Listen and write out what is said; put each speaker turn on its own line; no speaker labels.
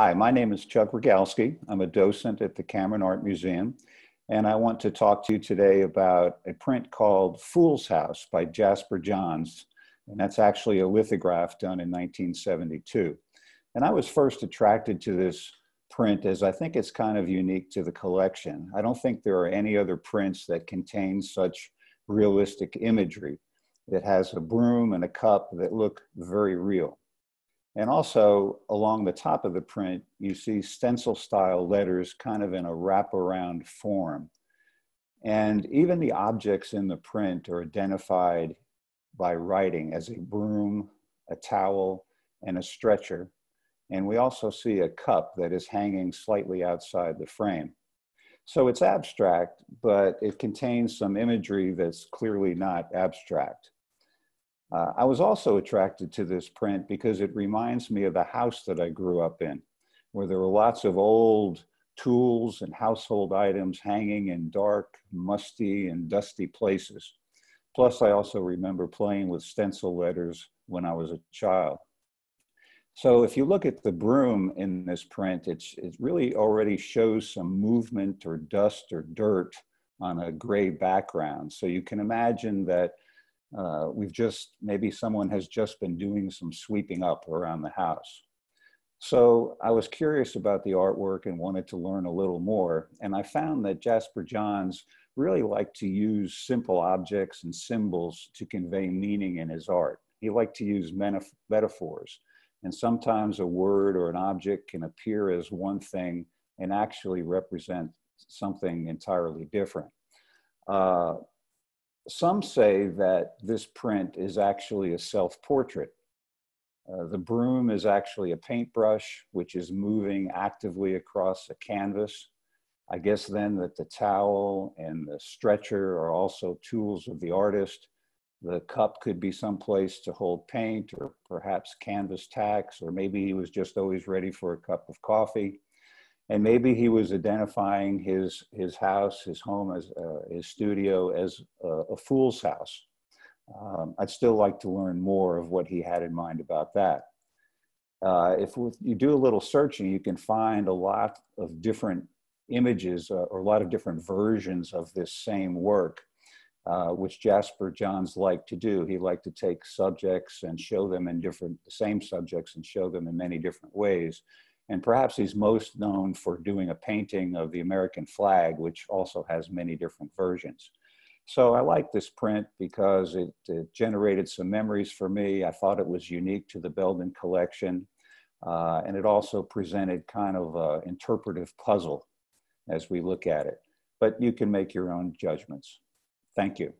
Hi, my name is Chuck Rogalski. I'm a docent at the Cameron Art Museum, and I want to talk to you today about a print called Fool's House by Jasper Johns, and that's actually a lithograph done in 1972. And I was first attracted to this print as I think it's kind of unique to the collection. I don't think there are any other prints that contain such realistic imagery. It has a broom and a cup that look very real. And also along the top of the print, you see stencil style letters kind of in a wraparound form. And even the objects in the print are identified by writing as a broom, a towel, and a stretcher. And we also see a cup that is hanging slightly outside the frame. So it's abstract, but it contains some imagery that's clearly not abstract. Uh, I was also attracted to this print because it reminds me of the house that I grew up in, where there were lots of old tools and household items hanging in dark, musty, and dusty places. Plus, I also remember playing with stencil letters when I was a child. So if you look at the broom in this print, it's, it really already shows some movement or dust or dirt on a gray background. So you can imagine that uh, we've just, maybe someone has just been doing some sweeping up around the house. So I was curious about the artwork and wanted to learn a little more. And I found that Jasper Johns really liked to use simple objects and symbols to convey meaning in his art. He liked to use metaphors. And sometimes a word or an object can appear as one thing and actually represent something entirely different. Uh, some say that this print is actually a self-portrait. Uh, the broom is actually a paintbrush, which is moving actively across a canvas. I guess then that the towel and the stretcher are also tools of the artist. The cup could be someplace to hold paint or perhaps canvas tacks, or maybe he was just always ready for a cup of coffee and maybe he was identifying his his house, his home, as uh, his studio as a, a fool's house. Um, I'd still like to learn more of what he had in mind about that. Uh, if you do a little searching, you can find a lot of different images uh, or a lot of different versions of this same work, uh, which Jasper Johns liked to do. He liked to take subjects and show them in different, the same subjects and show them in many different ways. And perhaps he's most known for doing a painting of the American flag, which also has many different versions. So I like this print because it, it generated some memories for me. I thought it was unique to the Belden collection. Uh, and it also presented kind of an interpretive puzzle as we look at it. But you can make your own judgments. Thank you.